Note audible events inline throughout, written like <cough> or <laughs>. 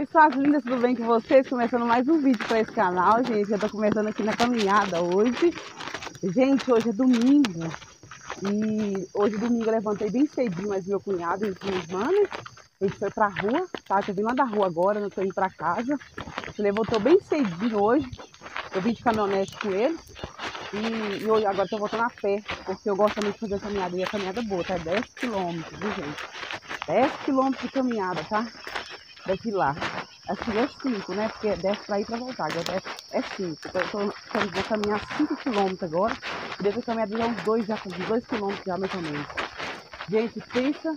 Oi, suas lindas, tudo bem com vocês? Começando mais um vídeo para esse canal, gente. Eu tô começando aqui na caminhada hoje. Gente, hoje é domingo. E hoje domingo eu levantei bem cedinho, mas meu cunhado e minhas manas. A gente foi pra rua, tá? Eu vim lá da rua agora, não tô indo pra casa. Se levantou bem cedinho hoje. Eu vim de caminhonete com eles. E, e hoje, agora tô voltando a pé, porque eu gosto muito de fazer caminhada. E a caminhada é boa, tá? É 10 quilômetros, viu, gente? 10 quilômetros de caminhada, tá? Daqui lá. Assim é 5, né? Porque desce pra ir pra voltar. É 5. Então eu tô, vou caminhar 5 km agora. E depois caminhar já uns 2 já, 2 km já mais ou menos. Gente, pensa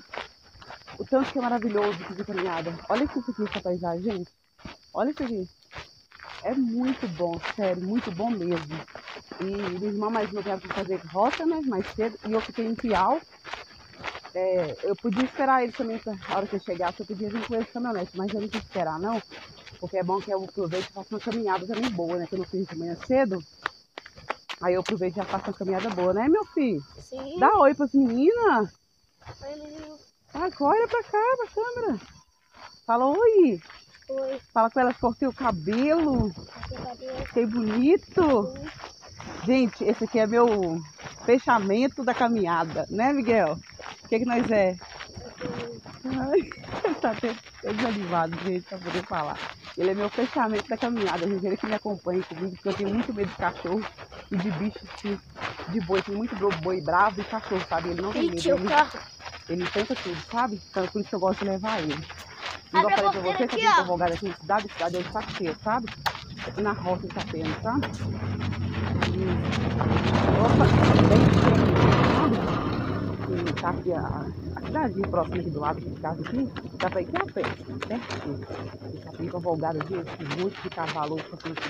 o tanto que é maravilhoso de caminhada. Olha isso aqui, essa paisagem, gente. Olha isso aqui. É muito bom, sério, muito bom mesmo. E minha irmã mais não quero fazer rota, né? Mais cedo. E eu fiquei em Piau. É, eu podia esperar ele também, a hora que eu chegasse, eu podia vir com esse caminhonete, mas eu não quis esperar não, porque é bom que eu aproveito e faço uma caminhada também boa, né? Que eu não fiz de manhã cedo. Aí eu aproveito e já faço uma caminhada boa, né, meu filho? Sim. Dá oi pras meninas. Oi, menino. Ah, olha pra cá, pra câmera. Fala oi. Oi. Fala com elas, cortei o cabelo. Aqui, cabelo. Fiquei bonito. Gente, esse aqui é meu fechamento da caminhada, né, Miguel? O que, que nós é? Ai, <laughs> tá até desanimado, gente, pra poder falar. Ele é meu fechamento da caminhada, gente. Ele que me acompanha comigo, porque eu tenho muito medo de cachorro e de bicho de, de boi. Tem muito boi bravo e cachorro, sabe? Ele não tem medo. Ele, ele tenta tudo, sabe? Então é por isso que eu gosto de levar ele. Igual eu falei pra você que eu tenho cavalgada aqui na cidade, cidade é o saqueiro, sabe? Aqui na roça Itapema, tá? E... Opa, bem cheio, sabe? E tá aqui a, a cidade próxima aqui do lado de casa aqui, dá pra ir aqui a pé. E tá bem cavalgada, gente, com um monte de cavalo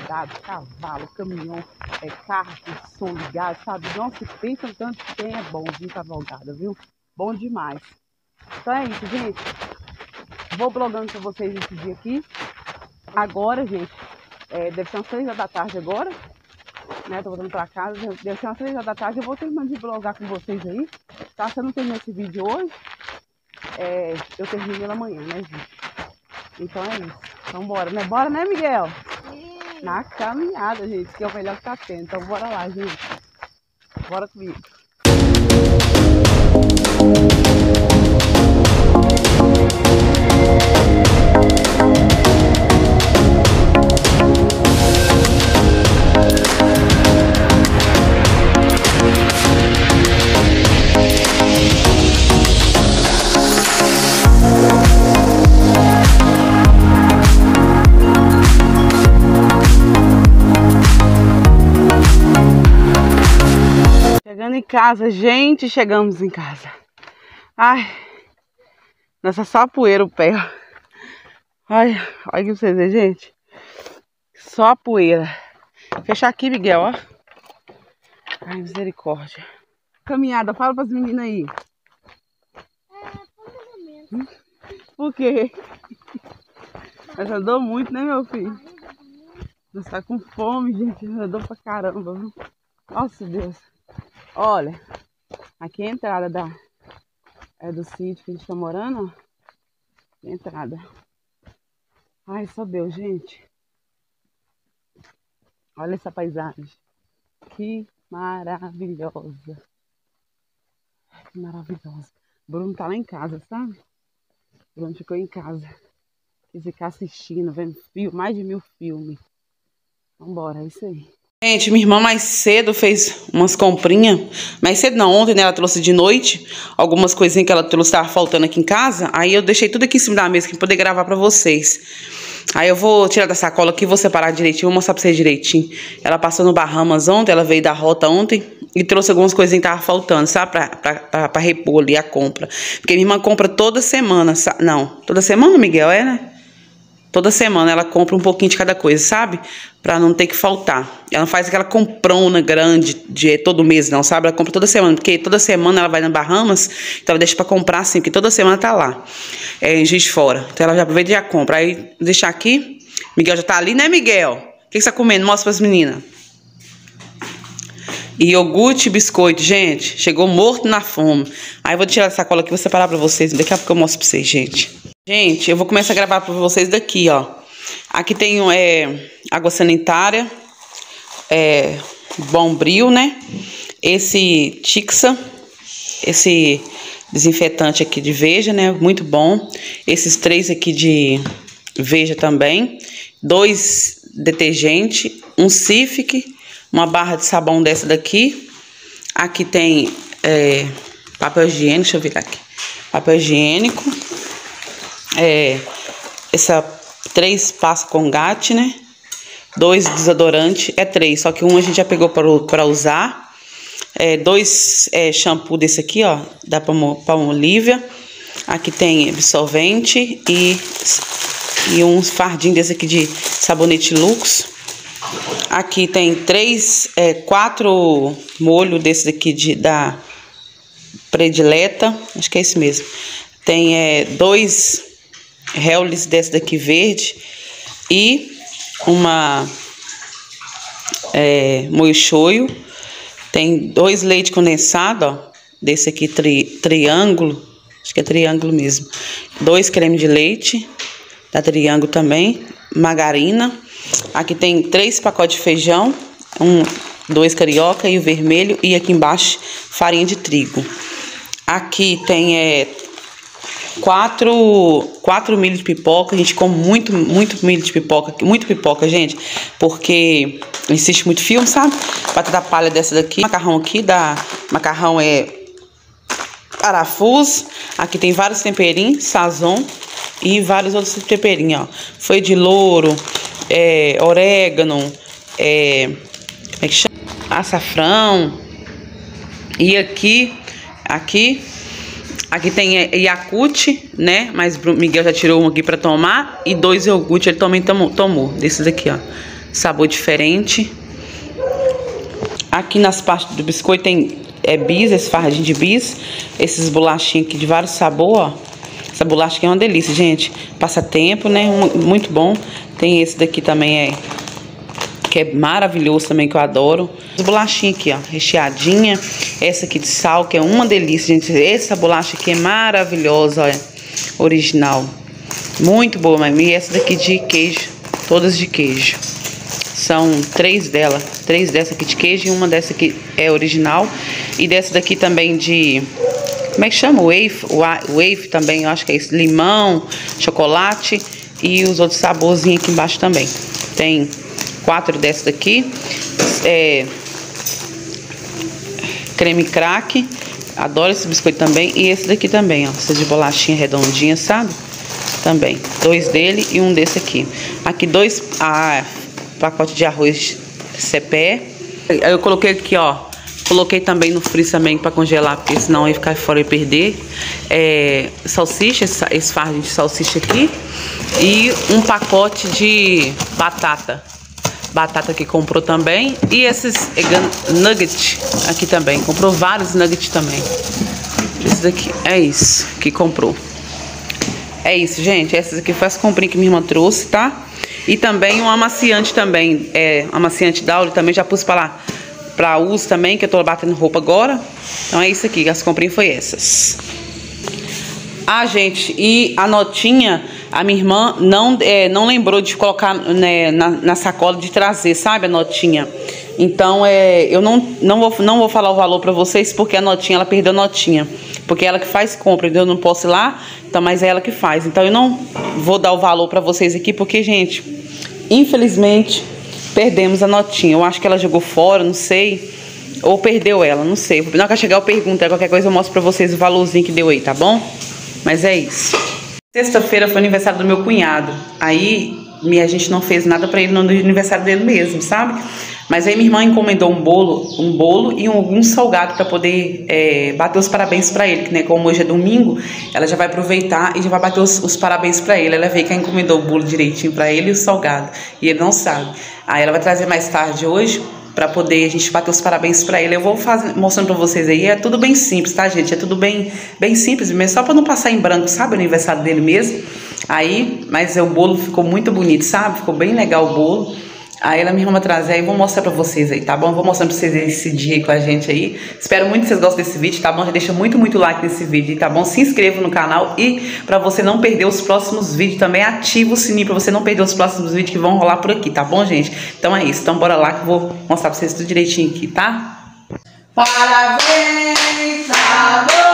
cidade, cavalo, caminhão, é, carro som ligado, sabe? Nossa, pensa o tanto que tem, é bom de cavalgada, viu? Bom demais. Então é isso, gente. Vou blogando com vocês esse dia aqui. Agora, gente, é, deve ser umas 3 horas da tarde agora. Né? Tô voltando pra casa. Deve ser umas 3 horas da tarde. Eu vou terminar de blogar com vocês aí. Tá? Se eu não terminar esse vídeo hoje, é, eu termino ele amanhã, né, gente? Então é isso. Então bora, né? Bora, né, Miguel? Sim. Na caminhada, gente, que é o melhor que tá tendo. Então bora lá, gente. Bora comigo. Chegando casa, gente, chegamos em casa. Ai, nessa só poeira o pé. Ai, olha pra vocês verem, gente. Só poeira. Fechar aqui, Miguel, ó. Ai, misericórdia. Caminhada, fala pras meninas aí. Por quê? Mas andou muito, né, meu filho? Nós tá com fome, gente. Andou pra caramba, viu? Nossa, Deus. Olha, aqui é a entrada da, é do sítio que a gente tá morando, ó. É entrada. Ai, só Deus, gente. Olha essa paisagem. Que maravilhosa. Que maravilhosa. Bruno tá lá em casa, sabe? Bruno ficou em casa. Quis ficar assistindo, vendo mais de mil filmes. Vambora, é isso aí. Gente, minha irmã mais cedo fez umas comprinhas. Mais cedo não, ontem né, ela trouxe de noite. Algumas coisinhas que ela trouxe estavam faltando aqui em casa. Aí eu deixei tudo aqui em cima da mesa para poder gravar para vocês. Aí eu vou tirar da sacola aqui, vou separar direitinho, vou mostrar pra vocês direitinho. Ela passou no Bahamas ontem, ela veio da rota ontem e trouxe algumas coisinhas que estavam faltando, sabe? Pra, pra, pra, pra repor ali a compra. Porque minha irmã compra toda semana, sa- não, toda semana, Miguel, é, né? Toda semana ela compra um pouquinho de cada coisa, sabe? Pra não ter que faltar. Ela não faz aquela comprona grande de todo mês, não, sabe? Ela compra toda semana, porque toda semana ela vai na Bahamas, então ela deixa pra comprar assim, porque toda semana tá lá, é, em Juiz de Fora. Então ela já aproveita e já compra. Aí, deixar aqui. Miguel já tá ali, né, Miguel? O que, que você tá comendo? Mostra pras meninas. E iogurte e biscoito, gente. Chegou morto na fome. Aí eu vou tirar a sacola aqui e vou separar pra vocês. Daqui a pouco eu mostro pra vocês, gente. Gente, eu vou começar a gravar para vocês daqui, ó. Aqui tem é, água sanitária, é, Bombril, né? Esse Tixa, esse desinfetante aqui de Veja, né? Muito bom. Esses três aqui de Veja também. Dois detergente, um Cific, uma barra de sabão dessa daqui. Aqui tem é, papel higiênico, deixa eu virar aqui. Papel higiênico. É, essa três passa com gate, né? Dois desodorante, é três, só que um a gente já pegou para usar é, dois é, shampoo desse aqui, ó, da Palmolívia. Aqui tem absorvente e, e um fardinho desse aqui de sabonete Lux. Aqui tem três, é, quatro molho desse aqui de, da predileta, acho que é esse mesmo. Tem é, dois Hellis desse daqui verde e uma é, shoyu tem dois leite condensado, ó, desse aqui tri, triângulo, acho que é triângulo mesmo. Dois creme de leite, da triângulo também, margarina. Aqui tem três pacotes de feijão, um, dois carioca e o vermelho e aqui embaixo farinha de trigo. Aqui tem é, quatro, quatro milho de pipoca. A gente come muito, muito milho de pipoca, muito pipoca, gente, porque insiste muito filme, sabe? Batata palha dessa daqui, macarrão aqui, da macarrão é parafuso. Aqui tem vários temperinhos, sazon e vários outros temperinhos, ó. Foi de louro, é, orégano, é, é que chama? açafrão. E aqui, aqui Aqui tem é, Yakut, né? Mas o Miguel já tirou um aqui para tomar. E dois iogurte ele também tomou, tomou. Desses aqui, ó. Sabor diferente. Aqui nas partes do biscoito tem é, bis, esse fardinho de bis. Esses bolachinhos aqui de vários sabores, ó. Essa bolacha aqui é uma delícia, gente. Passa tempo, né? Muito bom. Tem esse daqui também, é que é maravilhoso também, que eu adoro. As bolachinhas aqui, ó, recheadinha. Essa aqui de sal, que é uma delícia, gente. Essa bolacha aqui é maravilhosa, olha. Original. Muito boa, mas E essa daqui de queijo, todas de queijo. São três dela, três dessa aqui de queijo e uma dessa aqui é original. E dessa daqui também de como é que chama? Wave, wave também, eu acho que é isso. Limão, chocolate e os outros saborzinhos aqui embaixo também. Tem quatro dessas daqui. É, creme crack. Adoro esse biscoito também. E esse daqui também, ó. Esse de bolachinha redondinha, sabe? Também. Dois dele e um desse aqui. Aqui dois ah, pacote de arroz cepé. Eu coloquei aqui, ó. Coloquei também no freezer também para congelar, porque senão ia ficar fora e perder. É, salsicha, esse fardo de salsicha aqui. E um pacote de batata batata que comprou também. E esses nuggets aqui também. Comprou vários nuggets também. Esse daqui é isso que comprou. É isso, gente. Essas aqui foi as comprinhas que minha irmã trouxe, tá? E também um amaciante também. É, amaciante da também já pus para lá. Pra uso também, que eu tô batendo roupa agora. Então é isso aqui. As comprinhas foi essas. Ah, gente, e a notinha a minha irmã não, é, não lembrou de colocar né, na, na, sacola de trazer, sabe, a notinha. Então, é, eu não, não, vou, não vou falar o valor para vocês, porque a notinha, ela perdeu a notinha. Porque é ela que faz compra, eu não posso ir lá, então, mas é ela que faz. Então, eu não vou dar o valor para vocês aqui, porque, gente, infelizmente, perdemos a notinha. Eu acho que ela jogou fora, não sei. Ou perdeu ela, não sei. Na hora que chegar eu pergunto, qualquer coisa eu mostro pra vocês o valorzinho que deu aí, tá bom? Mas é isso. Sexta-feira foi aniversário do meu cunhado. Aí a gente não fez nada para ele no aniversário dele mesmo, sabe? Mas aí minha irmã encomendou um bolo, um bolo e um, um salgado para poder é, bater os parabéns para ele, que né, como hoje é domingo, ela já vai aproveitar e já vai bater os, os parabéns para ele. Ela vê que encomendou o bolo direitinho para ele e o salgado, e ele não sabe. Aí ela vai trazer mais tarde hoje para poder a gente bater os parabéns para ele. Eu vou fazer, mostrando para vocês aí, é tudo bem simples, tá, gente? É tudo bem, bem simples mesmo, só para não passar em branco, sabe? O aniversário dele mesmo. Aí, mas o bolo ficou muito bonito, sabe? Ficou bem legal o bolo. Aí ela me arruma trazer aí, vou mostrar pra vocês aí, tá bom? Vou mostrando pra vocês esse dia aí com a gente aí. Espero muito que vocês gostem desse vídeo, tá bom? Já deixa muito, muito like nesse vídeo, tá bom? Se inscreva no canal e pra você não perder os próximos vídeos também, ativa o sininho pra você não perder os próximos vídeos que vão rolar por aqui, tá bom, gente? Então é isso, então bora lá que eu vou mostrar pra vocês tudo direitinho aqui, tá? Parabéns a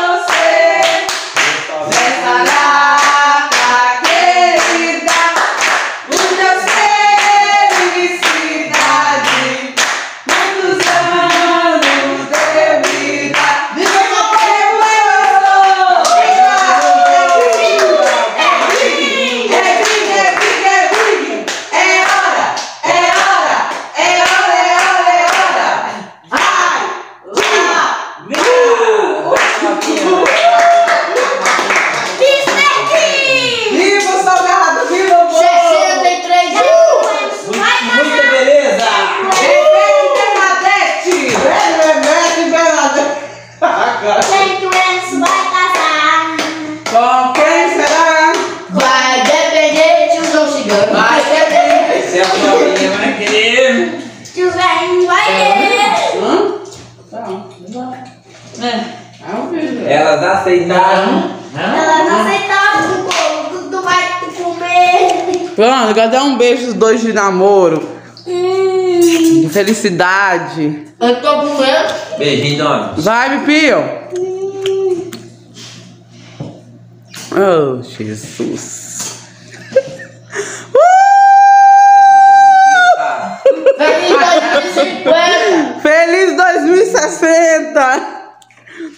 Vai ver. Hã? Tá. É. É um. Elas aceitaram. Ela não aceitava o bolo. Tudo vai comer. Pronto, quero dar um beijo os dois de namoro. Hum. De felicidade. Eu tô comendo. Beijinho, dona. Vai, Pio! Oh, Jesus. Feliz 2050. Feliz 2060!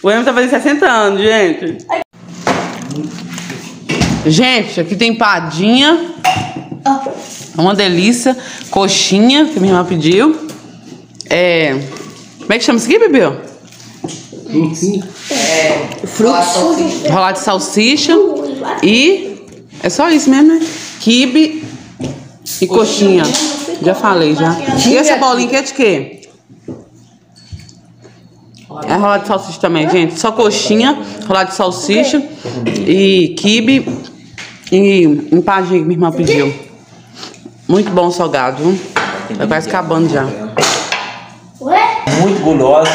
O Emo tá fazendo 60 anos, gente. Gente, aqui tem padinha. É uma delícia. Coxinha, que minha irmã pediu. É. Como é que chama isso aqui, bebê? Frutos. Rolado de salsicha. E. É só isso mesmo, né? Quibe e coxinha. Já falei, já. E essa bolinha aqui é de quê? É rolado de salsicha também, gente. Só coxinha, rolado de salsicha e quibe e empadinha que minha irmã pediu. Muito bom o salgado, viu? Tá quase acabando já. Ué? Muito gulosa.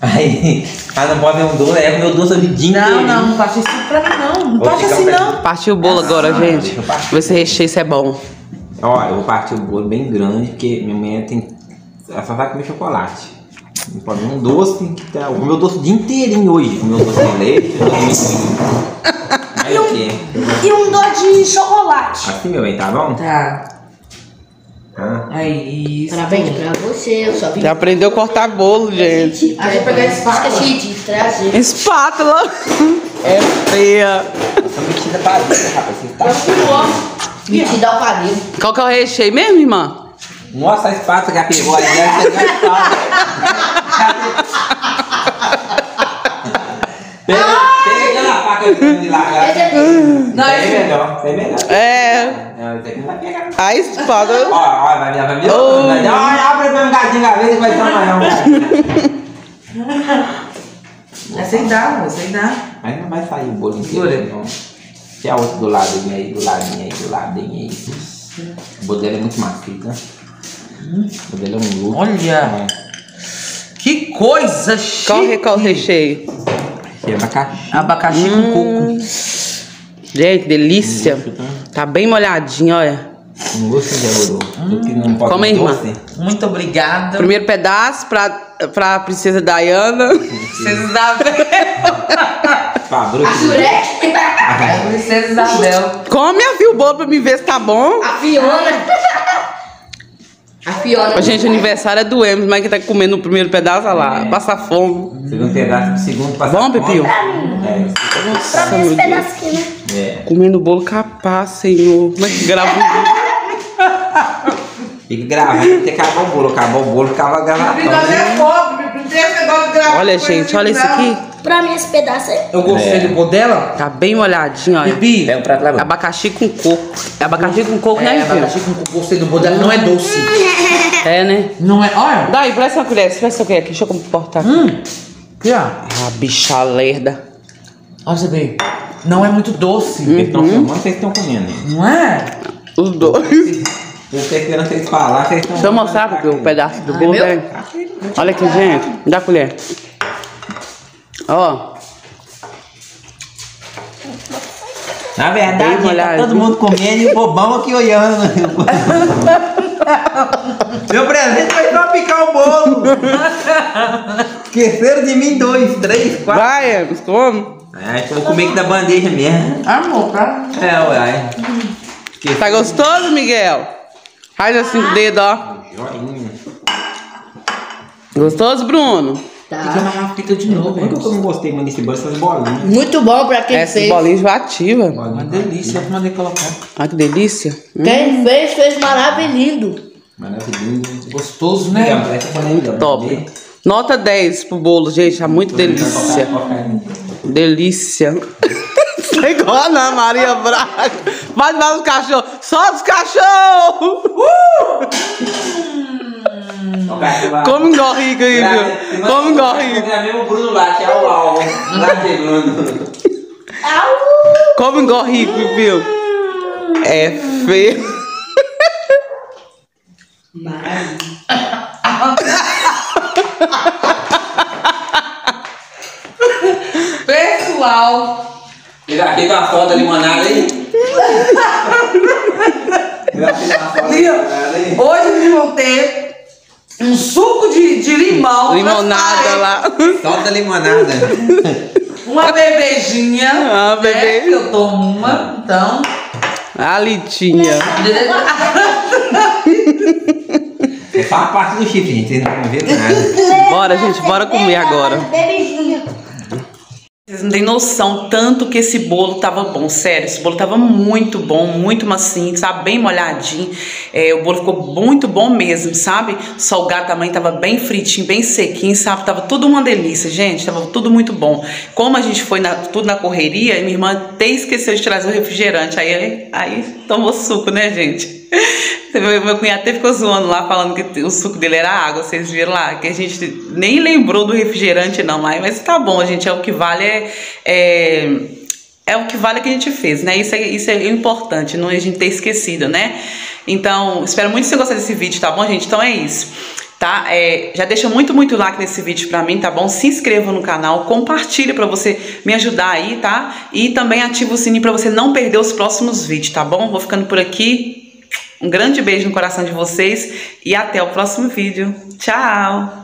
Aí, mas não pode ver um doce, é o doce vidinha Não, não, não baixa isso pra mim não. Não ficar assim não. Partiu o bolo agora, gente. Ver se o recheio se é bom. Ó, eu vou partir o bolo bem grande, porque minha mãe tem. Ela só vai comer chocolate. Não pode ver um doce que tá. O meu doce o dia inteirinho hoje. O meu doce de leite, eu dormi comigo. Aí o quê? E um dó de chocolate. Assim, meu bem, tá bom? Tá. Ah, Aí, isso. Parabéns pra você, eu só vim. Já aprendeu a cortar bolo, gente. Deixa eu pegar esse espátula. Esqueci de trazer. Espátula. <laughs> É feia. essa metida parede, rapaz. Você tá... E te dá o padrinho. Qual que é o recheio mesmo, irmã? Nossa, a espátula que ela pegou ali, a espátula. <laughs> Pega, pega a faca de lá, cara. Não, é esse- melhor, é melhor. É. Não, isso aqui não vai pegar. A espátula. Ó, ó, vai virar, vai virar. Oh. Olha, abre pra um gadinho a vez e vai ser amanhã. Essa aí dá, moça, aí dá. Mas não vai sair o bolo inteiro, Olha. não. Tem a outra do ladinho aí, do ladinho aí, do ladinho aí. O bolo dela é muito macio, né? O bolo dela é um luto. Olha. Que coisa Qual, chique. qual o recheio? É abacaxi. Abacaxi com coco. Gente, delícia. Tá bem molhadinho, olha. Um gosto de ouro. Porque não pode Come aí, irmã. doce. Muito obrigada. Primeiro pedaço pra, pra princesa Diana. Princesa <laughs> Isabel. Fabrício. É Princesa Isabel. Come, filha, o bolo pra me ver se tá bom. A Fiona. A Fiona. Ó, Gente, o aniversário é do Emerson, mas que tá comendo o primeiro pedaço, olha lá. É. Passa fome. Segundo pedaço, segundo passar Bom, fome. Pepinho? É, Nossa, Esse meu Deus. pedaço aqui, né? é. Comendo bolo capaz, senhor. Como é que grava um vídeo? Fica gravando, tem que acabar o bolo. Acabou o bolo, ficava gravando. é de gravar. Olha, gente, olha isso aqui. Pra mim, esse pedaço aí. Eu gostei É. do bolo dela. Tá bem molhadinho, olha. Bibi. Pega um prato lá. Abacaxi com coco. É abacaxi com coco, né, É, abacaxi com coco. Gostei do bolo dela. Não é doce. <laughs> É, né? Não é. Olha. Daí, presta uma colher. Presta uma colher aqui. Deixa eu comportar. Hum. Aqui, ó. Ah, bicha lerda. Olha você vê. Não é muito doce. Eles estão filmando, vocês estão comendo. Não é? Os dois. Vou ter esperando vocês falar, vocês estão. Deixa eu mostrar porque o pedaço do bolo meu? é. Olha aqui, gente. Me dá a colher. Ó. Na verdade, tá molhadinho. todo mundo comendo e o bobão aqui olhando. <laughs> Meu presente foi só picar o bolo. Esqueceram de mim dois, três, quatro. Vai, Emerson, come. É, acho que vou comer aqui da bandeja mesmo. Amor, pra... É, ué. Esqueci. Tá gostoso, Miguel? Faz assim com o dedo, ó. Joinha. Gostoso, Bruno? Tem que amarrar a fita de novo, O único que eu não gostei muito desse bolo essas bolinhas. Muito bom pra quem Essa fez. bolinha enjoativa. Uma delícia, eu mandei colocar. Olha que delícia. Hum, Quem fez, fez maravilhoso. Maravilhoso. Gostoso, né? bolinha legal. top. Nota 10 pro bolo, gente. Tá muito delícia. Delícia. É igual a Ana Maria Braga. Vai lá os cachorros. Solta os cachorros! Come igual rico aí, viu? Come igual rico. Gravei o Bruno lá, au. Lá de Bruno. Come igual rico, viu? É feio. Pessoal, Aqui com a foto da limonada aí. Aqui com a foto da Viu? limonada aí. hoje eles vão ter um suco de, de limão. Limonada lá. Solta a limonada. Uma bebejinha. Ah, né? bebê. Que eu tomo uma, então. A Litinha. É só a parte do chifre, gente. Vocês não vão ver nada. Bora, gente, bora comer agora. Bebidinha. Vocês não têm noção tanto que esse bolo tava bom, sério. Esse bolo tava muito bom, muito macio, sabe? Bem molhadinho. É, o bolo ficou muito bom mesmo, sabe? Salgado também tava bem fritinho, bem sequinho, sabe? Tava tudo uma delícia, gente. Tava tudo muito bom. Como a gente foi na- tudo na correria, minha irmã até esqueceu de trazer o refrigerante. Aí, aí tomou suco, né, gente? <laughs> Meu, cunhado até ficou zoando lá, falando que o suco dele era água, vocês viram lá, que a gente nem lembrou do refrigerante não, mas, tá bom, gente, é o que vale é, é, é o que vale que a gente fez, né? Isso é, isso é importante, não a gente ter esquecido, né? Então, espero muito que você gostou desse vídeo, tá bom, gente? Então é isso. Tá? É, já deixa muito, muito like nesse vídeo pra mim, tá bom? Se inscreva no canal, compartilha pra você me ajudar aí, tá? E também ativa o sininho pra você não perder os próximos vídeos, tá bom? Vou ficando por aqui. Um grande beijo no coração de vocês e até o próximo vídeo. Tchau!